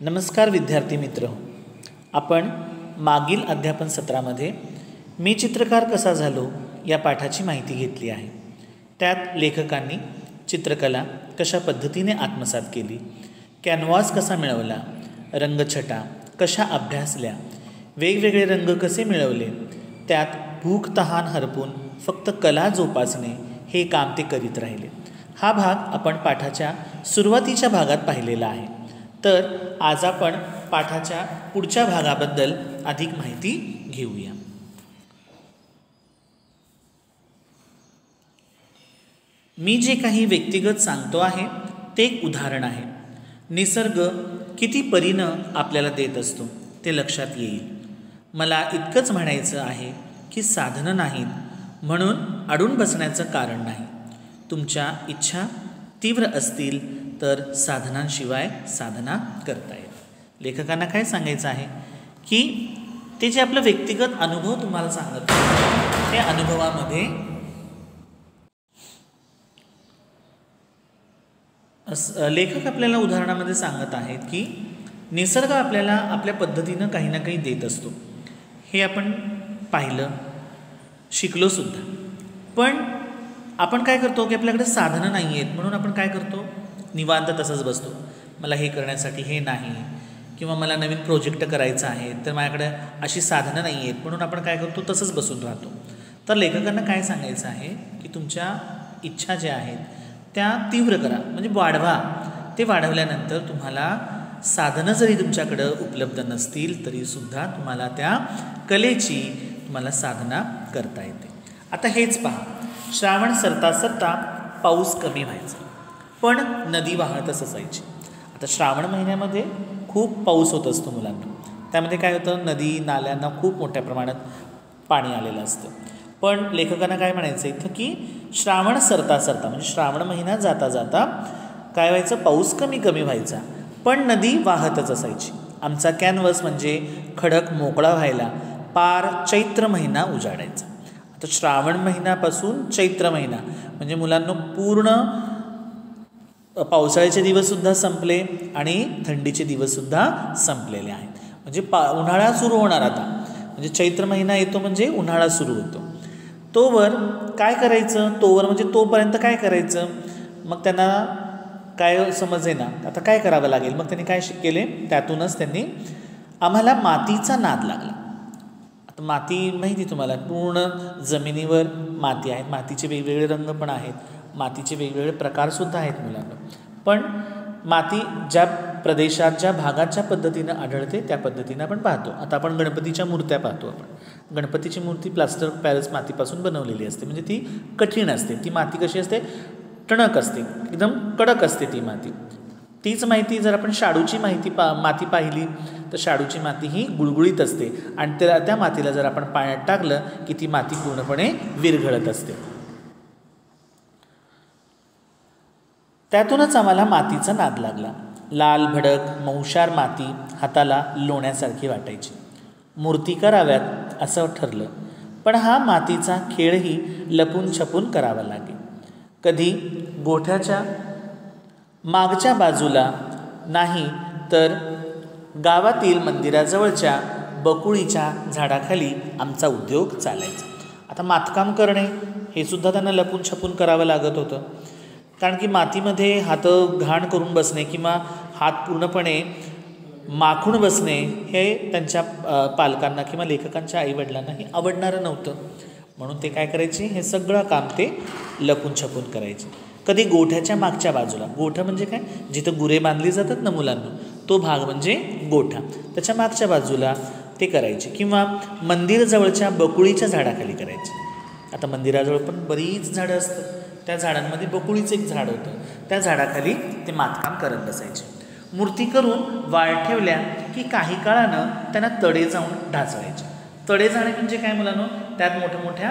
नमस्कार विद्यार्थी मित्र. आपण मागील अध्यापन सत्रामध्ये मी चित्रकार कसा झालो या पाठाची माहिती घेतली आहे. त्यात लेखकांनी चित्रकला कशा पद्धतीने आत्मसात केली कॅनव्हास कसा मिळवला रंगछटा कशा अभ्यासल्या वेगवेगळे रंग कसे मिळवले त्यात भूक तहान हरपून फक्त कला जोपासणे हे काम ते करीत राहिले. हा भाग आपण पाठाच्या सुरुवातीच्या भागात पाहिलेला आहे. तर आज आपण पाठाच्या पुढच्या भागाबद्दल अधिक माहिती घेऊया. मी जे काही व्यक्तिगत सांगतो आहे ते एक उदाहरण आहे. निसर्ग किती परीनं आपल्याला देत असतो ते लक्षात येईल. मला इतकंच म्हणायचं आहे की साधनं नाहीत म्हणून अडून बसण्याचं कारण नाही. तुमच्या इच्छा तीव्र असतील तर साधनांशिवाय साधना करता येत लेखकांना काय सांगायचं आहे? की ते जे आपलं व्यक्तिगत अनुभव तुम्हाला सांगत त्या अनुभवामध्ये लेखक आपल्याला उदाहरणामध्ये सांगत आहेत की निसर्ग आपल्याला आपल्या पद्धतीनं काही ना काही देत असतो. हे आपण पाहिलं शिकलोसुद्धा पण आपण काय करतो की आपल्याकडे साधनं नाही आहेत म्हणून आपण काय करतो? निवांत तसंच बसतो. मला हे करण्यासाठी हे नाही किंवा मला नवीन प्रोजेक्ट करायचा आहे तर माझ्याकडे अशी साधनं नाही आहेत. म्हणून आपण काय करतो तसंच बसून राहतो. तर लेखकांना काय सांगायचं आहे की तुमच्या इच्छा ज्या आहेत त्या तीव्र करा. म्हणजे वाढवा. ते वाढवल्यानंतर तुम्हाला साधनं जरी तुमच्याकडं उपलब्ध नसतील तरीसुद्धा तुम्हाला त्या कलेची तुम्हाला साधना करता येते. आता हेच पहा. श्रावण सरता सरता पाऊस कमी व्हायचा. पण नदी वाहतच असायची. आता श्रावण महिन्यामध्ये खूप पाऊस होत असतो मुलांना. त्यामध्ये काय होतं? नदी नाल्यांना खूप मोठ्या प्रमाणात पाणी आलेलं असतं. पण लेखकांना काय म्हणायचं इथं की श्रावण सरता सरता म्हणजे श्रावण महिना जाता जाता काय व्हायचं? पाऊस कमी कमी व्हायचा. पण नदी वाहतच असायची. आमचा कॅनव्हस म्हणजे खडक मोकळा व्हायला पार चैत्र महिना उजाडायचा. आता श्रावण महिन्यापासून चैत्र महिना म्हणजे मुलांना पूर्ण पावसाळ्याचे दिवससुद्धा संपले आणि थंडीचे दिवससुद्धा संपलेले आहेत. म्हणजे पा उन्हाळा सुरू होणार आता. म्हणजे चैत्र महिना येतो म्हणजे उन्हाळा सुरू होतो. तोवर काय करायचं? तोवर म्हणजे तोपर्यंत काय करायचं? मग त्यांना काय समजे ना आता काय करावं लागेल? मग त्यांनी काय शिक केले? त्यातूनच त्यांनी आम्हाला मातीचा नाद लागला. आता माती माहिती तुम्हाला? पूर्ण जमिनीवर माती आहेत. मातीचे वेगवेगळे रंग पण आहेत. मातीचे वेगवेगळे प्रकारसुद्धा आहेत मुलांना. पण माती ज्या प्रदेशात ज्या भागात ज्या पद्धतीनं आढळते त्या पद्धतीनं आपण पाहतो. आता आपण गणपतीच्या मूर्त्या पाहतो आपण. गणपतीची मूर्ती प्लास्टर पॅलेस मातीपासून बनवलेली असते. म्हणजे ती कठीण असते. ती माती कशी असते? टणक असते. एकदम कडक असते ती माती. तीच माहिती जर आपण शाडूची माहिती पा माती पाहिली तर शाडूची माती ही गुळगुळीत असते. आणि त्या त्या मातीला जर आपण पाण्यात टाकलं की ती माती पूर्णपणे विरघळत असते. त्यातूनच आम्हाला मातीचा नाद लागला. लाल भडक मौशार माती हाताला लोण्यासारखी वाटायची. मूर्ती कराव्यात असं ठरलं. पण हा मातीचा खेळही लपून छपून करावा लागे. कधी गोठ्याच्या मागच्या बाजूला नाही तर गावातील मंदिराजवळच्या बकुळीच्या झाडाखाली आमचा उद्योग चालायचा. आता मातकाम करणे हे सुद्धा त्यांना लपून छपून करावं लागत होतं. कारण की मातीमध्ये हात घाण करून बसणे किंवा हात पूर्णपणे माखून बसणे हे त्यांच्या पालकांना किंवा लेखकांच्या आईवडिलांना हे आवडणारं नव्हतं. म्हणून ते काय करायचे? हे सगळं काम ते लपून छपून करायचे. कधी गोठ्याच्या मागच्या बाजूला गोठा म्हणजे काय? जिथं गुरे बांधली जातात ना मुलांना तो भाग म्हणजे गोठा. त्याच्या मागच्या बाजूला ते करायचे किंवा मंदिराजवळच्या बकुळीच्या झाडाखाली करायचे. आता मंदिराजवळ पण बरीच झाडं असतात. त्या झाडांमध्ये बकुळीचं एक झाड होतं. त्या झाडाखाली ते मातकाम करत बसायचे. मूर्ती करून वाळ ठेवल्या की काही काळानं त्यांना तडे जाऊन ढासळायचे. तडे जाणे म्हणजे काय मुलांनो? त्यात मोठ्या मोठ्या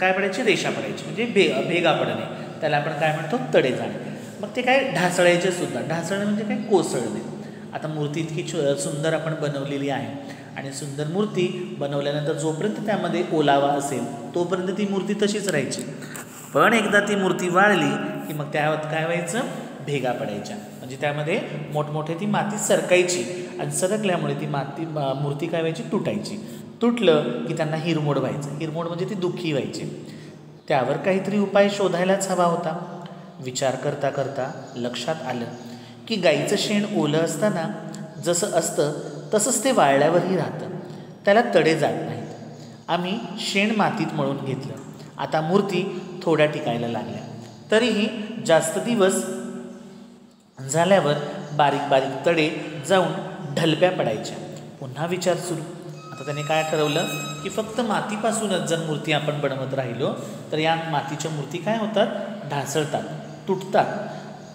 काय पडायची? रेषा पडायची. म्हणजे भे भेगा पडणे. त्याला आपण काय म्हणतो? तडे जाणे. मग ते काय ढासळायचे सुद्धा. ढासळणे म्हणजे काय? कोसळणे. आता मूर्ती इतकी सुंदर आपण बनवलेली आहे. आणि सुंदर मूर्ती बनवल्यानंतर जोपर्यंत त्यामध्ये ओलावा असेल तोपर्यंत ती मूर्ती तशीच राहायची. पण एकदा ती मूर्ती वाळली की मग त्यावर काय व्हायचं? भेगा पडायच्या. म्हणजे म्हणजे त्यामध्ये मोठमोठे ती माती सरकायची आणि सरकल्यामुळे ती माती मूर्ती काय व्हायची? तुटायची. तुटलं की त्यांना हिरमोड व्हायचं. हिरमोड म्हणजे ती दुःखी व्हायची. त्यावर काहीतरी उपाय शोधायलाच हवा होता. विचार करता करता लक्षात आलं की गाईचं शेण ओलं असताना जसं असतं तसंच ते वाळल्यावरही राहतं. त्याला तडे जात नाहीत. आम्ही शेण मातीत मळून घेतलं. आता मूर्ती थोड्या टिकायला लागल्या. तरीही जास्त दिवस झाल्यावर बारीक बारीक तडे जाऊन ढलप्या पडायच्या. पुन्हा विचार सुरू. आता त्याने काय ठरवलं? की फक्त मातीपासूनच जर मूर्ती आपण बनवत राहिलो तर या मातीच्या मूर्ती काय होतात? ढासळतात तुटतात.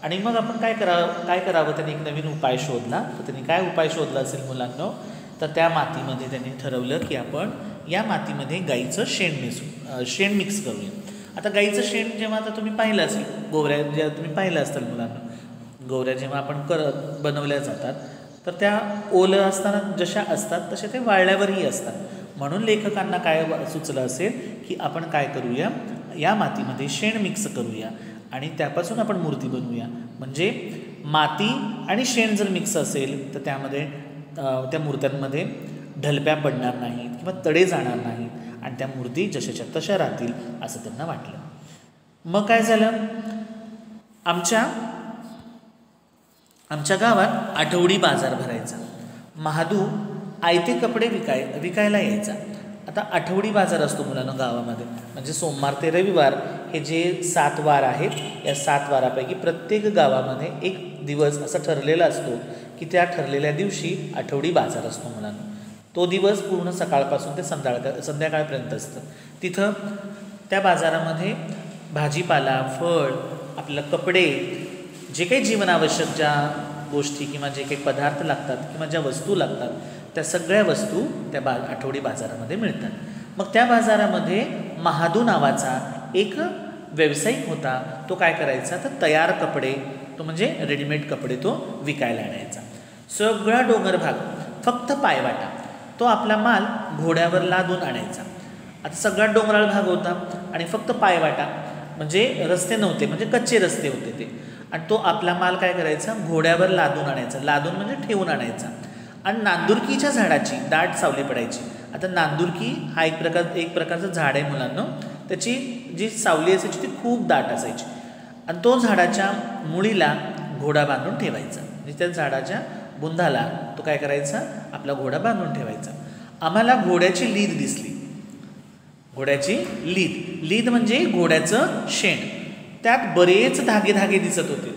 आणि मग आपण काय करावं? काय करावं? त्याने एक नवीन उपाय शोधला. तर त्यांनी काय उपाय शोधला असेल मुलांना? तर त्या मातीमध्ये त्यांनी ठरवलं की आपण या मातीमध्ये गाईचं शेण मिसू शेण मिक्स करूया. आता गाईचं शेण जेव्हा आता तुम्ही पाहिलं असेल गोवऱ्या जेव्हा तुम्ही पाहिलं असाल मुलांना गोवऱ्या जेव्हा आपण कर बनवल्या जातात तर त्या ओलं असताना जशा असतात तशा ते वाळल्यावरही असतात. म्हणून लेखकांना काय सुचलं असेल की आपण काय करूया या मातीमध्ये शेण मिक्स करूया आणि त्यापासून आपण मूर्ती बनवूया. म्हणजे माती आणि शेण जर मिक्स असेल तर त्यामध्ये त्या मूर्त्यांमध्ये ढलप्या पडणार नाहीत किंवा तडे जाणार नाहीत आणि त्या मूर्ती जशाच्या तशा राहतील असं त्यांना वाटलं. मग काय झालं? आमच्या आमच्या गावात आठवडी बाजार भरायचा. महादू आयते कपडे विकाय विकायला यायचा. आता आठवडी बाजार असतो मुलांना गावामध्ये. म्हणजे सोमवार ते रविवार हे जे सात वार आहेत या सात वारापैकी प्रत्येक गावामध्ये एक दिवस असा ठरलेला असतो की त्या ठरलेल्या दिवशी आठवडी बाजार असतो मुलांना. तो दिवस पूर्ण सकाळपासून ते संध्याकाळ संध्याकाळपर्यंत असतं. तिथं त्या बाजारामध्ये भाजीपाला फळ आपलं कपडे जे काही जीवनावश्यक ज्या गोष्टी किंवा जे काही पदार्थ लागतात किंवा ज्या वस्तू लागतात त्या सगळ्या वस्तू त्या बा आठवडी बाजारामध्ये मिळतात. मग त्या बाजारामध्ये महादू नावाचा एक व्यावसायिक होता. तो काय करायचा? तर तयार कपडे तो म्हणजे रेडीमेड कपडे तो विकायला आणायचा. सगळा डोंगर भाग फक्त पायवाटा तो आपला माल घोड्यावर लादून आणायचा. आता सगळा डोंगराळ भाग होता आणि फक्त पायवाटा म्हणजे रस्ते नव्हते म्हणजे कच्चे रस्ते होते ते. आणि तो आपला माल काय करायचा? घोड्यावर लादून आणायचा. लादून म्हणजे ठेवून आणायचा. आणि नांदुरकीच्या झाडाची दाट सावली पडायची. आता नांदुरकी हा एक प्रकार एक प्रकारचं झाड आहे मुलांना. त्याची जी सावली असायची ती खूप दाट असायची. आणि तो झाडाच्या मुळीला घोडा बांधून ठेवायचा. म्हणजे त्या झाडाच्या बुंधाला तो काय करायचा? आपला घोडा बांधून ठेवायचा. आम्हाला घोड्याची लीद दिसली. घोड्याची लीद. लीद म्हणजे घोड्याचं शेण. त्यात बरेच धागे धागे दिसत होते.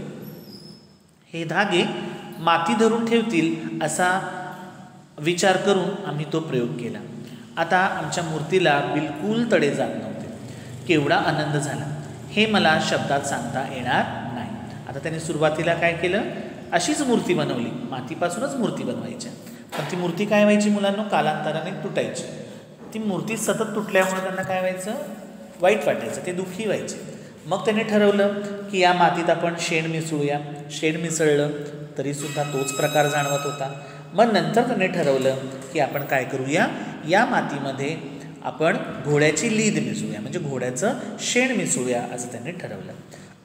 हे धागे माती धरून ठेवतील असा विचार करून आम्ही तो प्रयोग केला. आता आमच्या मूर्तीला बिलकुल तडे जात नव्हते. केवढा आनंद झाला. हे मला शब्दात सांगता येणार नाही. आता त्याने सुरुवातीला काय केलं? अशीच मूर्ती बनवली. मातीपासूनच मूर्ती बनवायच्या. पण ती मूर्ती काय व्हायची मुलांना? कालांतराने तुटायची. ती मूर्ती सतत तुटल्यामुळे त्यांना काय व्हायचं? वाईट वाटायचं. ते दुःखी व्हायचे. मग त्याने ठरवलं की या मातीत आपण शेण मिसळूया. शेण मिसळलं तरीसुद्धा तोच प्रकार जाणवत होता. मग नंतर त्याने ठरवलं की आपण काय करूया? या मातीमध्ये आपण घोड्याची लीद मिसळूया. म्हणजे घोड्याचं शेण मिसळूया असं त्यांनी ठरवलं.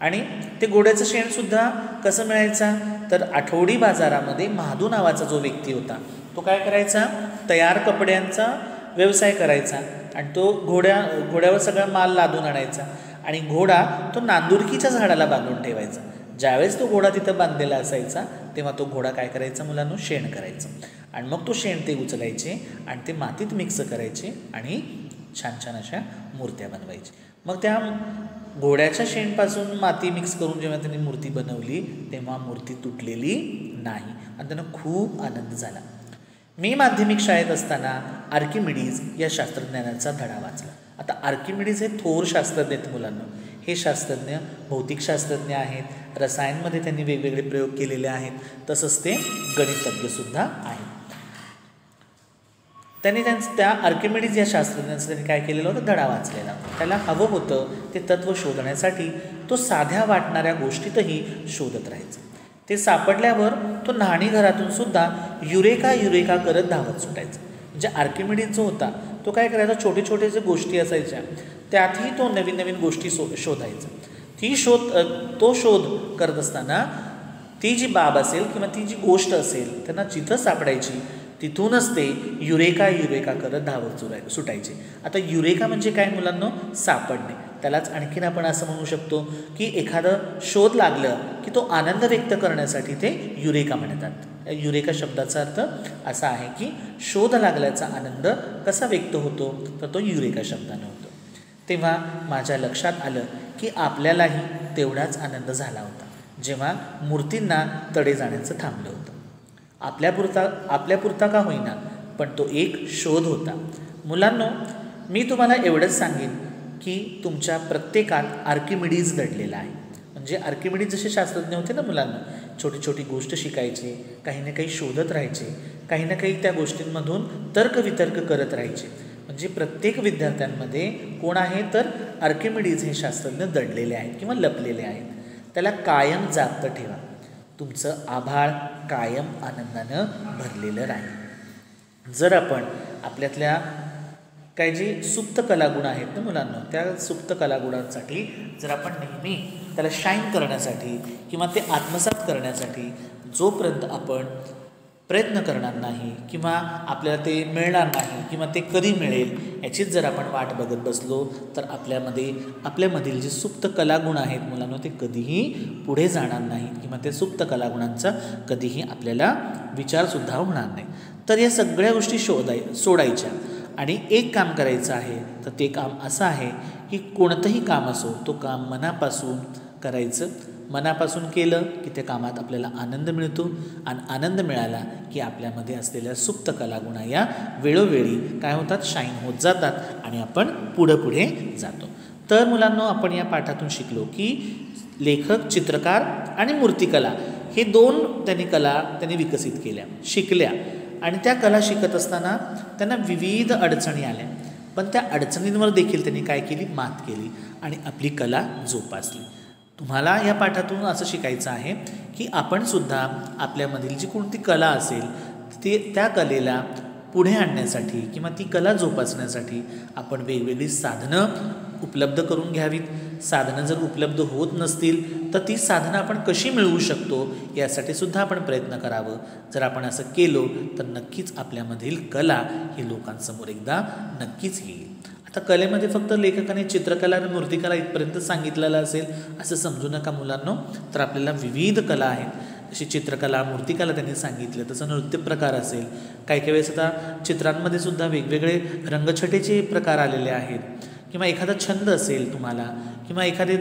आणि ते घोड्याचं शेणसुद्धा कसं मिळायचा? तर आठवडी बाजारामध्ये महादू नावाचा जो व्यक्ती होता तो काय करायचा? तयार कपड्यांचा व्यवसाय करायचा आणि तो घोड्या घोड्यावर सगळा माल लादून आणायचा आणि घोडा तो नांदुरकीच्या झाडाला बांधून ठेवायचा. ज्यावेळेस तो घोडा तिथं बांधलेला असायचा तेव्हा तो घोडा काय करायचा मुलांनो? शेण करायचं. आणि मग तो शेण ते उचलायचे आणि ते मातीत मिक्स करायचे आणि छान छान अशा मूर्त्या बनवायचे. मग त्या घोड्याच्या शेणपासून माती मिक्स करून जेव्हा त्यांनी मूर्ती बनवली तेव्हा मूर्ती तुटलेली नाही. आणि त्यांना खूप आनंद झाला. मी माध्यमिक शाळेत असताना आर्किमिडीज या शास्त्रज्ञानाचा धडा वाचला. आता आर्किमिडीज हे थोर शास्त्रज्ञ आहेत मुलांना. हे शास्त्रज्ञ भौतिकशास्त्रज्ञ आहेत. रसायनमध्ये त्यांनी वेगवेगळे प्रयोग केलेले आहेत. तसंच ते गणितज्ञसुद्धा आहेत. त्यांनी त्यांचं त्या आर्किमिडीज या शास्त्रज्ञांचं त्यांनी काय केलेलं होतं? धडा वाचलेला. त्याला हवं होतं ते तत्त्व शोधण्यासाठी तो साध्या वाटणाऱ्या गोष्टीतही शोधत राहायचं. ते सापडल्यावर तो न्हाणी घरातून सुद्धा युरेका युरेका करत धावत सुटायचं. म्हणजे आर्किमिडीज जो होता तो काय करायचा? छोटे छोटे जे गोष्टी असायच्या त्यातही तो नवीन नवीन गोष्टी शो शोधायचा. ती शोध तो शोध करत असताना ती जी बाब असेल किंवा ती जी गोष्ट असेल त्यांना जिथं सापडायची तिथूनच ते युरेका युरेका करत धावत चुराय सुटायचे. आता युरेका म्हणजे काय मुलांना? सापडणे. त्यालाच आणखीन आपण असं म्हणू शकतो की एखादं शोध लागलं की तो आनंद व्यक्त करण्यासाठी ते युरेका म्हणतात. युरेका शब्दाचा अर्थ असा आहे की शोध लागल्याचा आनंद कसा व्यक्त होतो? तर तो युरेका शब्दानं होतो. तेव्हा माझ्या लक्षात आलं की आपल्यालाही तेवढाच आनंद झाला होता जेव्हा मूर्तींना तडे जाण्याचं थांबलं होतं. आपल्यापुरता आपल्यापुरता का होईना पण तो एक शोध होता. मुलांनो मी तुम्हाला एवढंच सांगेन की तुमच्या प्रत्येकात आर्किमिडीज दडलेला आहे. म्हणजे आर्किमिडीज जसे शास्त्रज्ञ होते ना मुलांना छोटी छोटी गोष्ट शिकायचे काही ना काही शोधत राहायचे काही ना काही त्या गोष्टींमधून तर्कवितर्क करत राहायचे. म्हणजे प्रत्येक विद्यार्थ्यांमध्ये कोण आहे तर आर्किमिडीज हे शास्त्रज्ञ दडलेले आहेत किंवा लपलेले आहेत. त्याला कायम जागतं ठेवा. तुमचं आभाळ कायम आनंदानं भरलेलं राहील. जर आपण आपल्यातल्या काय जे सुप्त कलागुण आहेत ना मुलांना त्या सुप्त कलागुणांसाठी जर आपण नेहमी त्याला शाईन करण्यासाठी किंवा ते आत्मसात करण्यासाठी जोपर्यंत आपण प्रयत्न करणार नाही किंवा आपल्याला ते मिळणार नाही किंवा ते कधी मिळेल याचीच जर आपण वाट बघत बसलो तर आपल्यामध्ये आपल्यामधील जे सुप्त कलागुण आहेत मुलांना ते कधीही पुढे जाणार नाहीत किंवा ते सुप्त कलागुणांचा कधीही आपल्याला विचारसुद्धा होणार नाही. तर या सगळ्या गोष्टी शोधाय सोडायच्या. आणि एक काम करायचं आहे तर ते काम असं आहे की कोणतंही काम असो तो काम मनापासून करायचं. मनापासून केलं की त्या कामात आपल्याला आनंद मिळतो आणि आनंद मिळाला की आपल्यामध्ये असलेल्या सुप्त कलागुणा या वेळोवेळी काय होतात? शाईन होत जातात आणि आपण पुढं पुढे जातो. तर मुलांना आपण या पाठातून शिकलो की लेखक चित्रकार आणि मूर्तिकला हे दोन त्यांनी कला त्यांनी विकसित केल्या शिकल्या. आणि त्या कला शिकत असताना त्यांना विविध अडचणी आल्या. पण त्या अडचणींवर देखील त्यांनी काय केली? मात केली आणि आपली कला जोपासली. तुम्हाला या पाठातून असं शिकायचं आहे की आपणसुद्धा आपल्यामधील जी कोणती कला असेल ते त्या कलेला पुढे आणण्यासाठी किंवा ती कला जोपासण्यासाठी आपण वेगवेगळी साधनं उपलब्ध करून घ्यावीत. साधनं जर उपलब्ध होत नसतील तर ती साधनं आपण कशी मिळवू शकतो यासाठी सुद्धा आपण प्रयत्न करावं. जर आपण असं केलो तर नक्कीच आपल्यामधील कला ही लोकांसमोर एकदा नक्कीच येईल. आता कलेमध्ये फक्त लेखकाने चित्रकला आणि मूर्तिकला इथपर्यंत सांगितलेलं असेल असं समजू नका मुलांनो. तर आपल्याला विविध कला आहेत. जशी चित्रकला मूर्तिकला त्यांनी सांगितलं तसं नृत्य प्रकार असेल. काही काही वेळेस आता चित्रांमध्ये सुद्धा वेगवेगळे रंगछटेचे प्रकार आलेले आहेत. किंवा एखादा छंद असेल तुम्हाला किंवा एखादे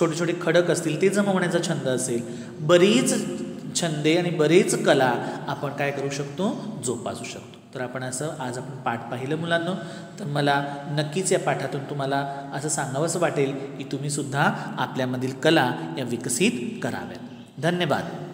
छोटे छोटे खडक असतील ते जमवण्याचा छंद असेल. बरीच छंदे आणि बरेच कला आपण काय करू शकतो? जोपासू शकतो. तर आपण असं आज आपण पाठ पाहिलं मुलांना. तर मला नक्कीच या पाठातून तुम्हाला असं सांगावंसं वाटेल की तुम्हीसुद्धा आपल्यामधील कला या विकसित कराव्यात. धन्यवाद.